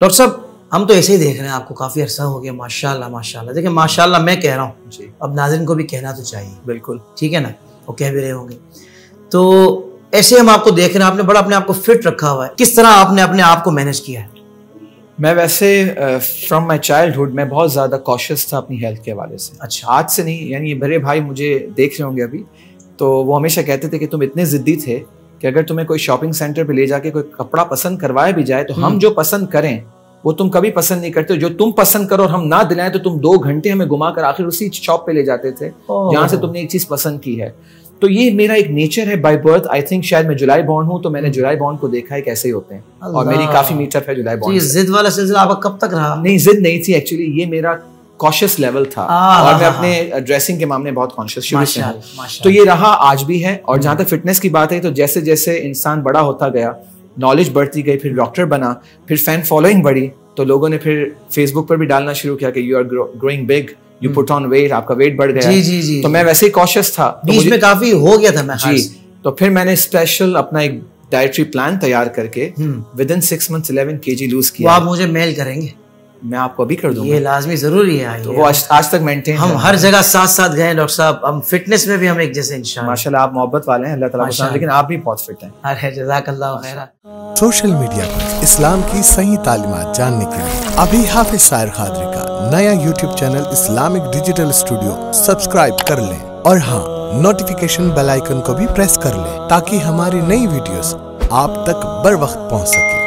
Doctor साहब हम तो ऐसे ही देख रहे हैं आपको काफ़ी अरसा हो गया माशाल्लाह माशाल्लाह। देखिए माशाल्लाह मैं कह रहा हूँ। जी। अब नाजरन को भी कहना तो चाहिए। बिल्कुल। ठीक है ना? वो कह भी रहे होंगे। तो ऐसे हम आपको देख रहे हैं आपने बड़ा अपने आप को फिट रखा हुआ है। किस तरह आपने अपने आप को मैनेज किया है? मैं वैसे फ्रॉम माई चाइल्डहुड मैं बहुत ज़्यादा कॉशियस था अपनी हेल्थ के हवाले से। अच्छा। आज से नहीं यानी बड़े भाई मुझे देख रहे होंगे अभी तो वो हमेशा कहते थे कि तुम इतने ज़िद्दी थे कि अगर तुम्हें कोई शॉपिंग सेंटर पे ले जाके कोई कपड़ा पसंद करवाया भी जाए तो हम हम्म। जो पसंद करें वो तुम कभी पसंद नहीं करते। जो तुम पसंद करो और हम ना दिलाएँ तो तुम दो घंटे हमें घुमा कर आखिर उसी शॉप पे ले जाते थे जहाँ से तुमने एक चीज़ पसंद की है। तो ये मेरा एक नेचर है बाय बर्थ आई थिंक शायद मैं जुलाई बॉन्ड हूँ तो मैंने जुलाई बॉन्ड को देखा है कैसे होते हैं। और मेरी काफ़ी मीटअप है जुलाई बॉन्ड जिद वाला सिलसिला आपका कब तक रहा? नहीं जिद नहीं थी एक्चुअली ये मेरा कॉशियस लेवल था। आ, और मैं हाँ, अपने ड्रेसिंग के मामले में बहुत कॉन्शियस शुरू से हूँ। तो ये रहा आज भी है और जहाँ तक फिटनेस की बात है तो जैसे जैसे इंसान बड़ा होता गया नॉलेज बढ़ती गई फिर डॉक्टर बना फिर फ़ैन फॉलोइंग बढ़ी तो लोगों ने फिर फेसबुक पर भी डालना शुरू किया कि you are growing big you put on weight आपका वेट बढ़ गया। जी जी जी तो मैं वैसे ही कॉशियस था। तो बीच मुझे- में काफ़ी हो गया था मैं जी तो फिर मैंने स्पेशल अपना एक डाइटरी प्लान तैयार करके हम्म। Within six month eleven K G lose किया आप मुझे मेल करेंगे। मैं आपको अभी कर दूँगा। ये लाजमी ज़रूरी है तो वो आज, आज तक मेंटेन हम हर जगह साथ साथ गए डॉक्टर साहब। हम फिटनेस में भी हम एक जैसे इंसान माशाल्लाह आप मोहब्बत वाले हैं अल्लाह ताला लेकिन आप भी बहुत फिट हैं। अरे जजाकल्लाह खैरा। सोशल मीडिया पर इस्लाम की सही तालीमात जानने के लिए अभी हाफिज सायर खादरी का नया YouTube channel Islamic digital studio subscribe कर लें। और हाँ नोटिफिकेशन बेल आइकन को भी प्रेस कर लें ताकि हमारी नई वीडियोस आप तक बर वक्त पहुँच सके।